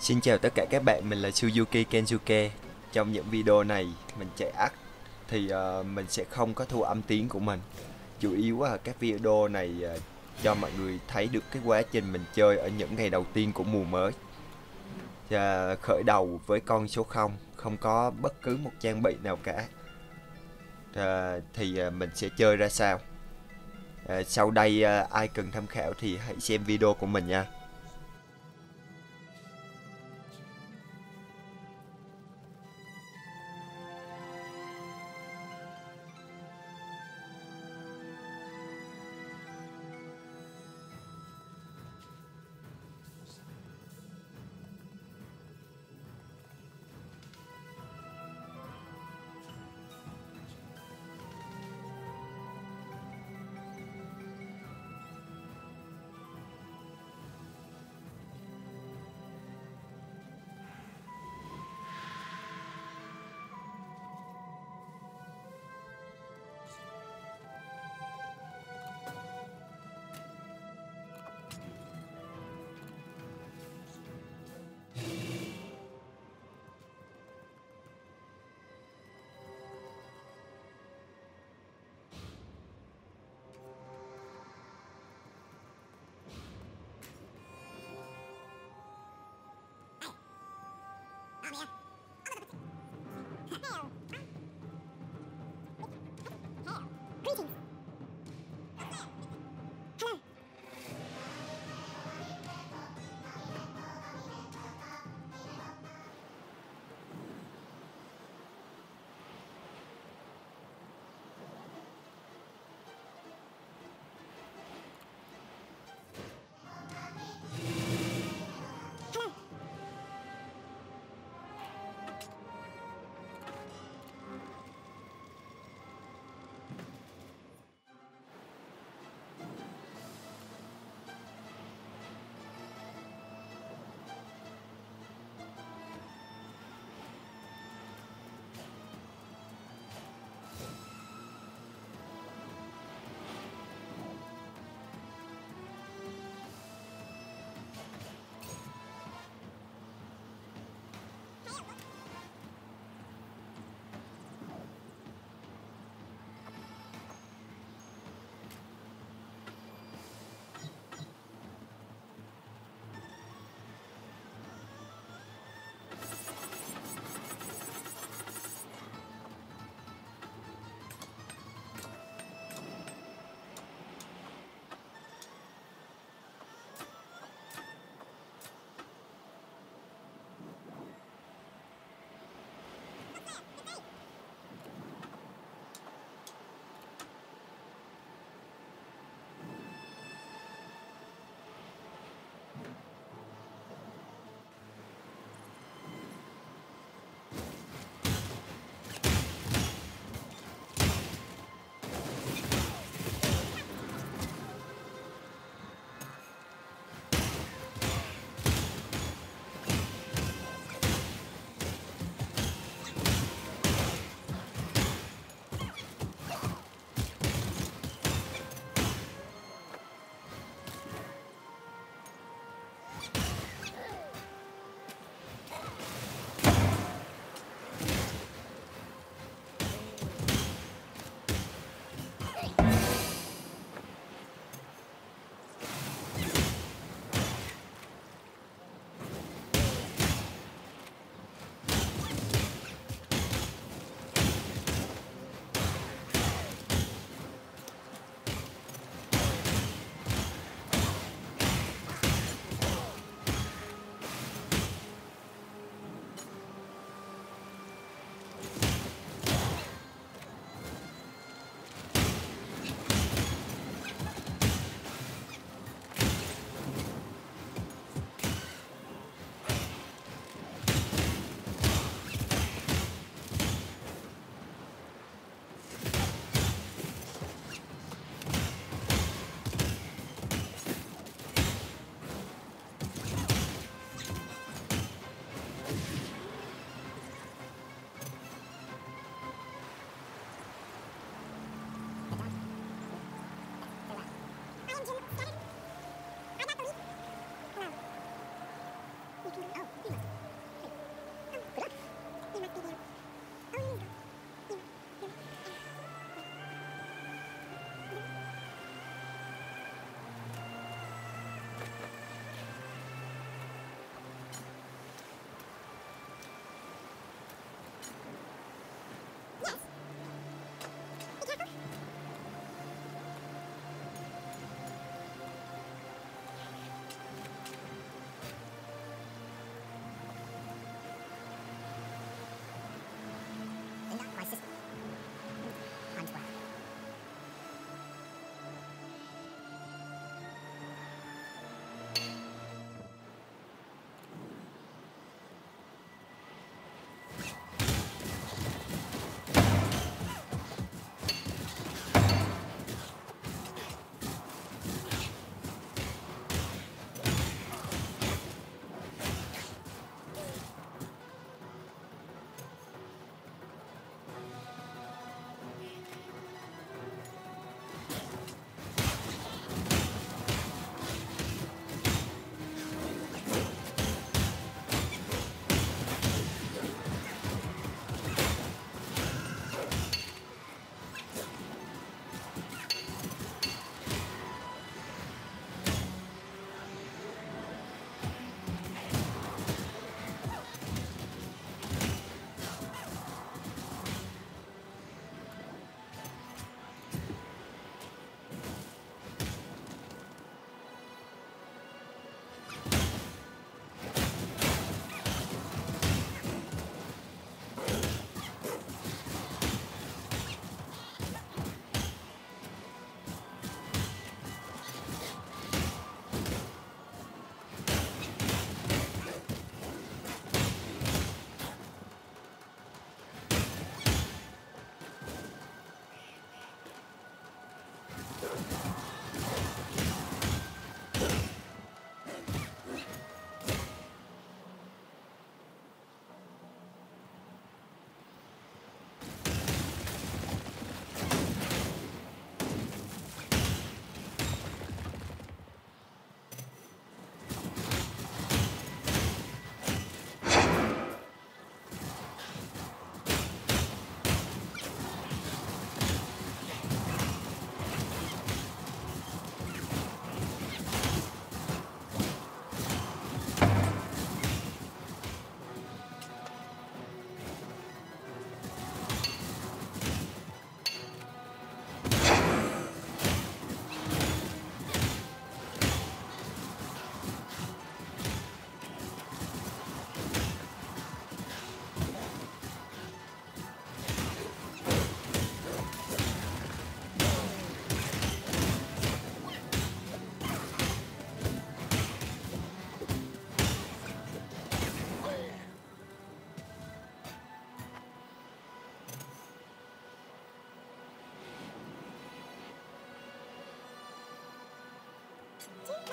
Xin chào tất cả các bạn, mình là Suzuki Kensuke. Trong những video này mình chạy ắt thì uh, mình sẽ không có thu âm tiếng của mình. Chủ yếu là các video này uh, cho mọi người thấy được cái quá trình mình chơi ở những ngày đầu tiên của mùa mới. uh, khởi đầu với con số 0, không có bất cứ một trang bị nào cả. Uh, thì uh, mình sẽ chơi ra sao? Uh, sau đây uh, ai cần tham khảo thì hãy xem video của mình nha.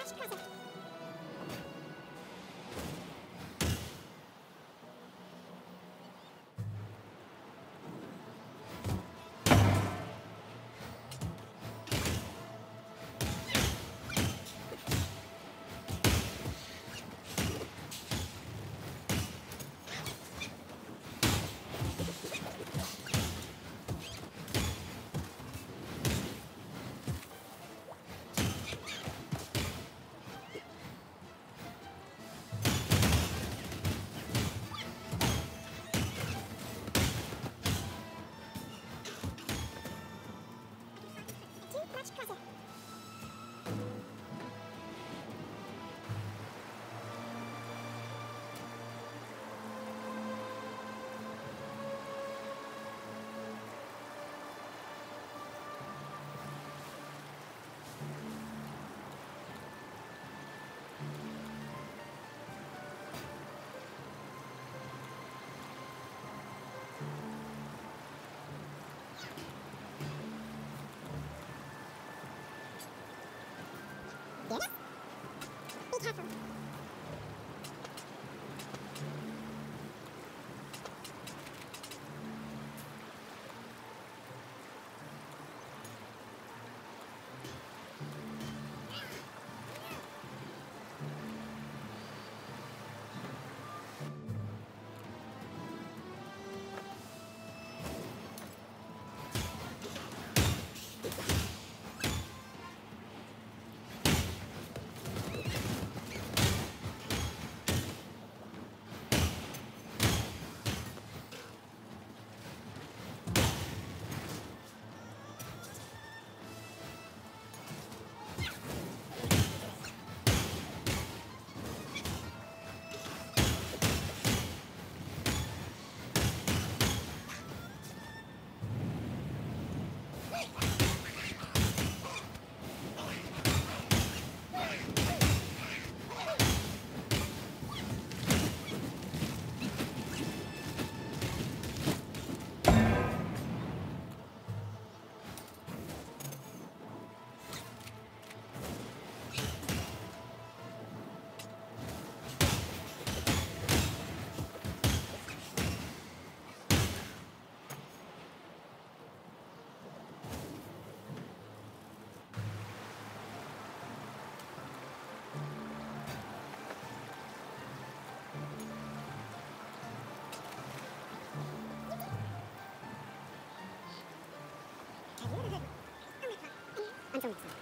much present. 안정했어요.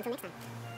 Until next time.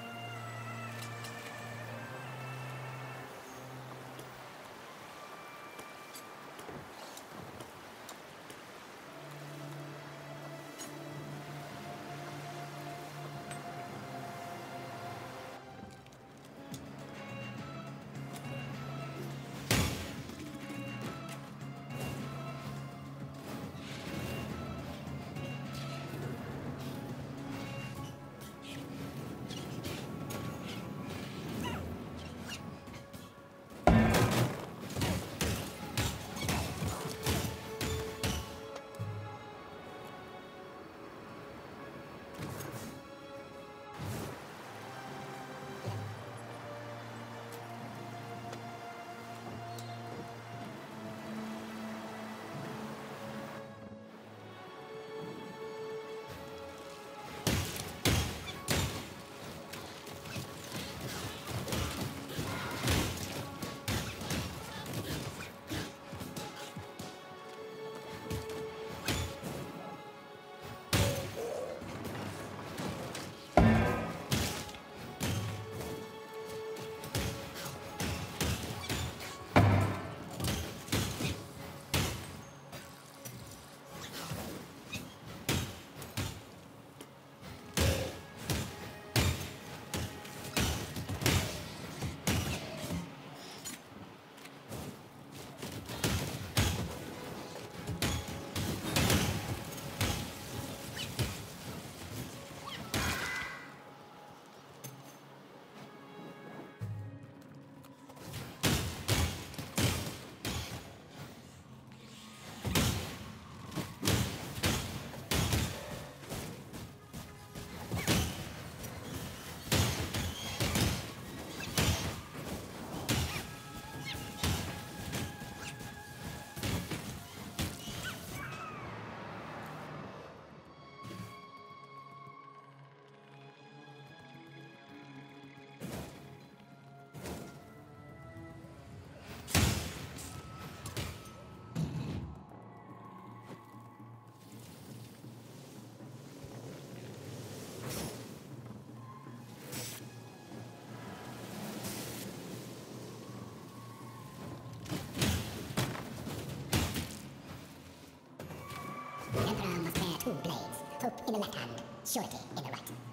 Hope in the left hand, surety in the right.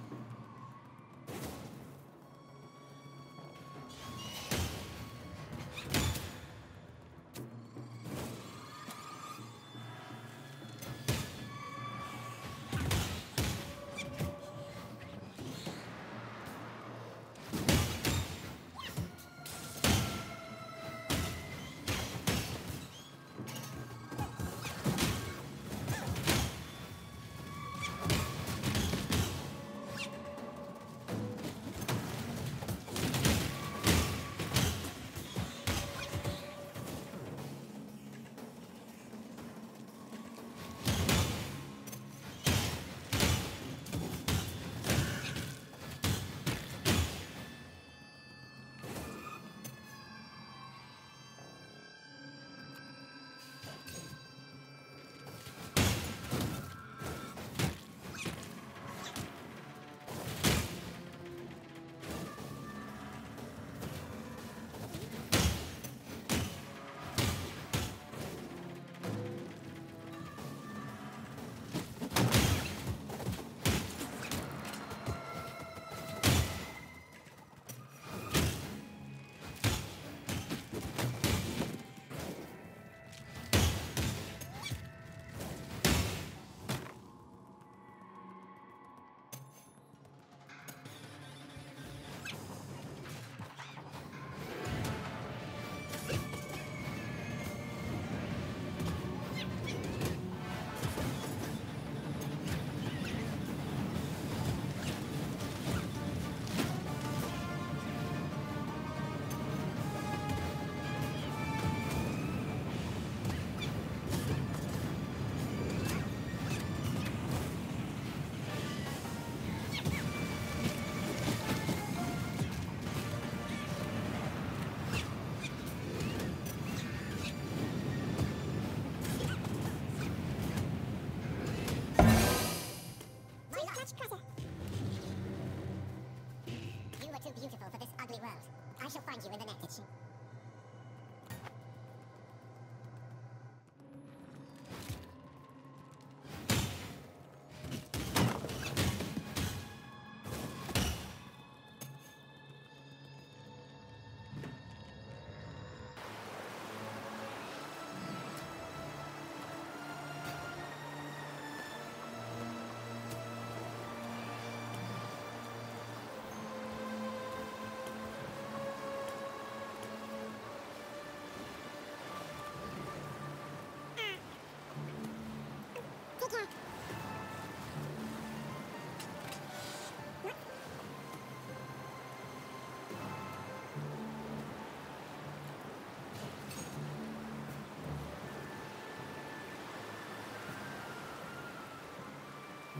か。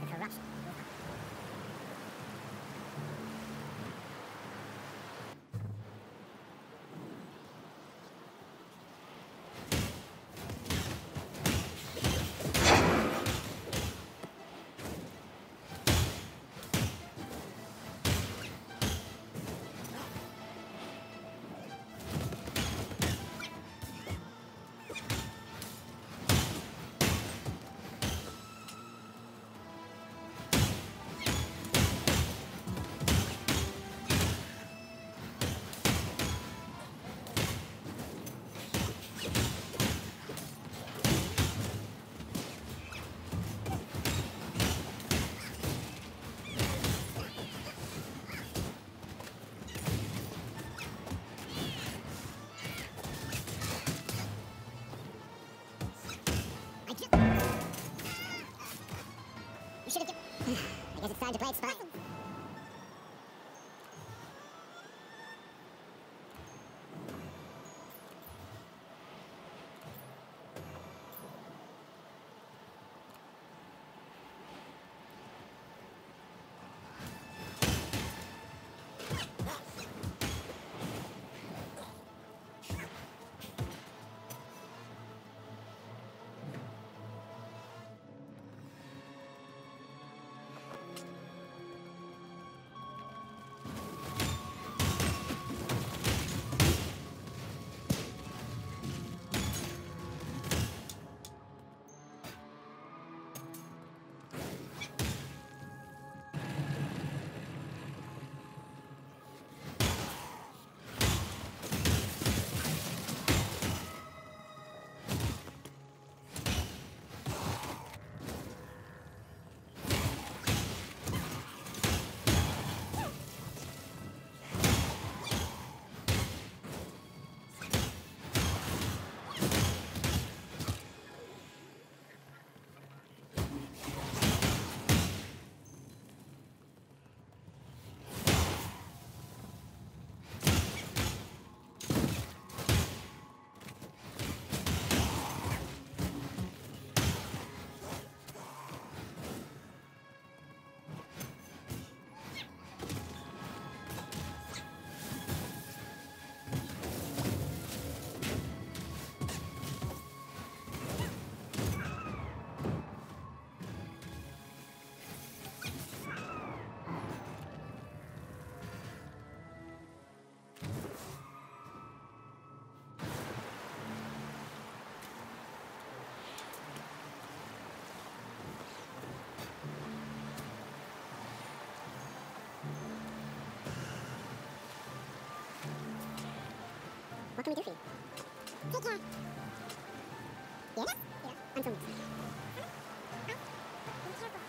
うわ I guess it's time to play spy. What can we do for you? Take care. Yes? Yeah. I'm filming. Be careful.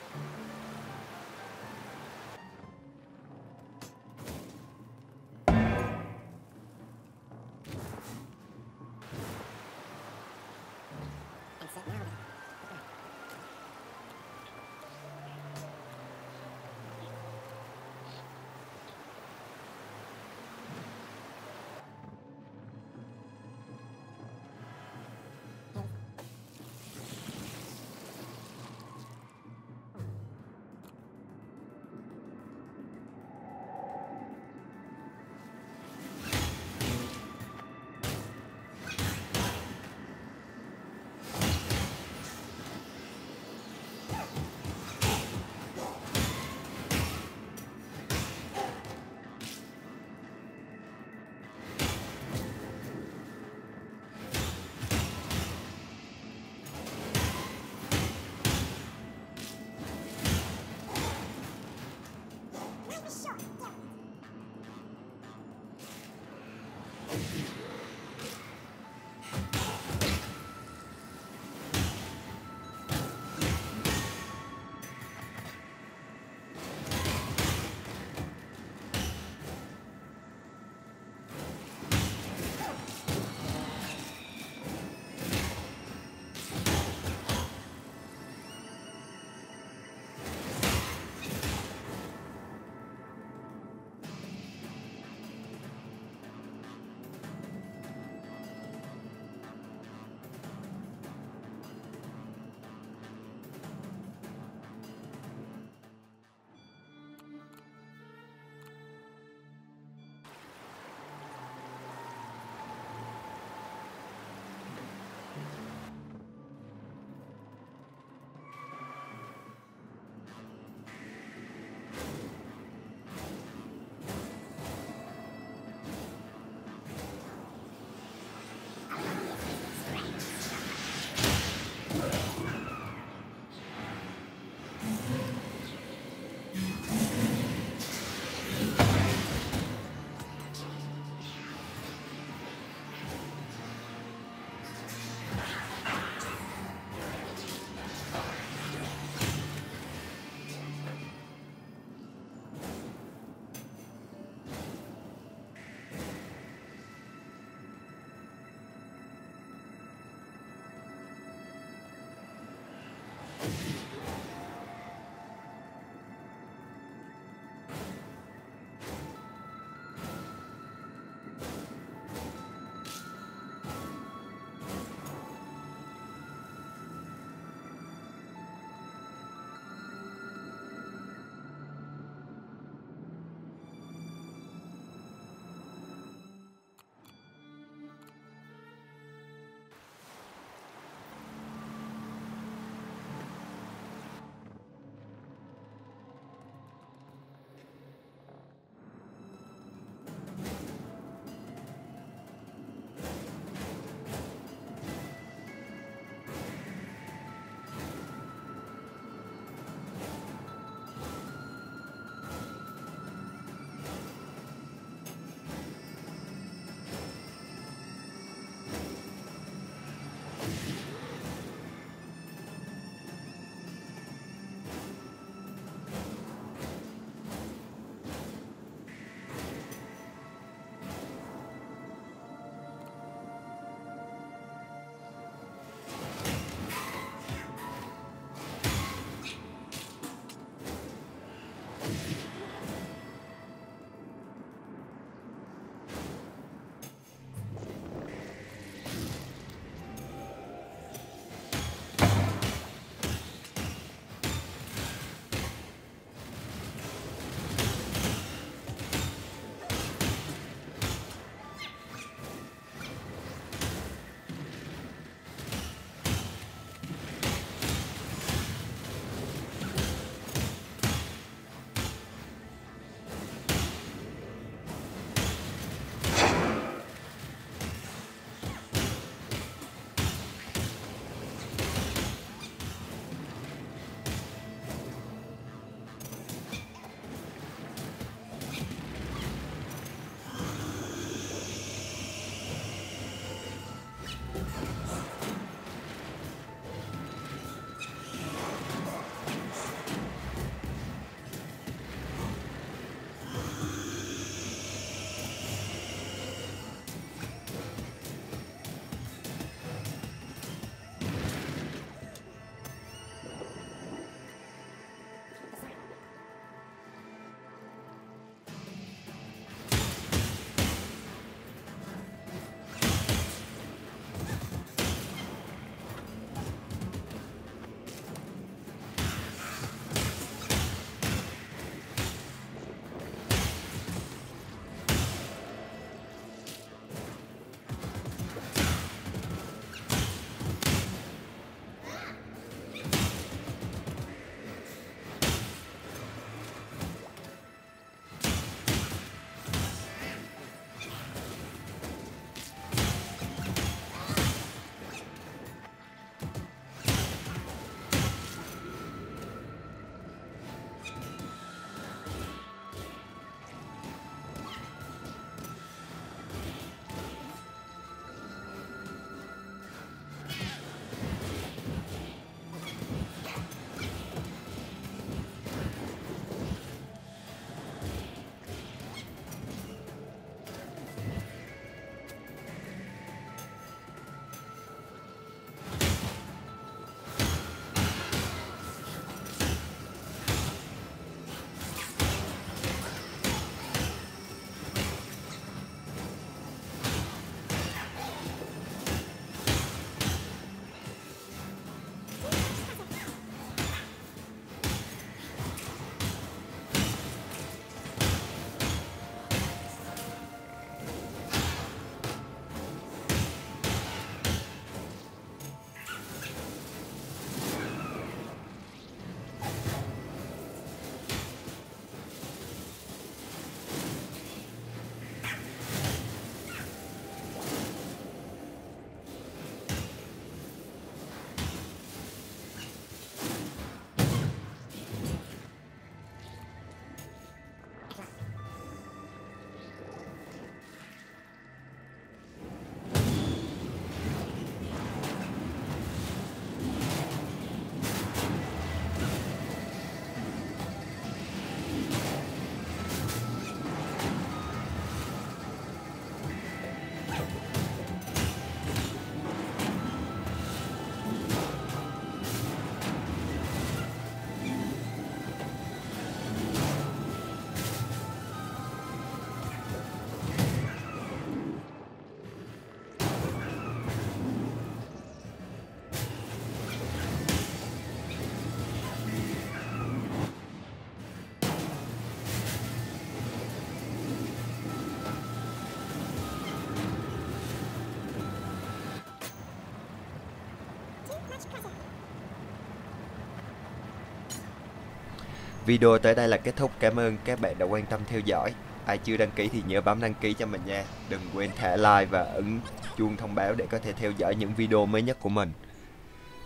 Video tới đây là kết thúc. Cảm ơn các bạn đã quan tâm theo dõi. Ai chưa đăng ký thì nhớ bấm đăng ký cho mình nha. Đừng quên thả like và ấn chuông thông báo để có thể theo dõi những video mới nhất của mình.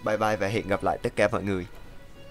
Bye bye và hẹn gặp lại tất cả mọi người.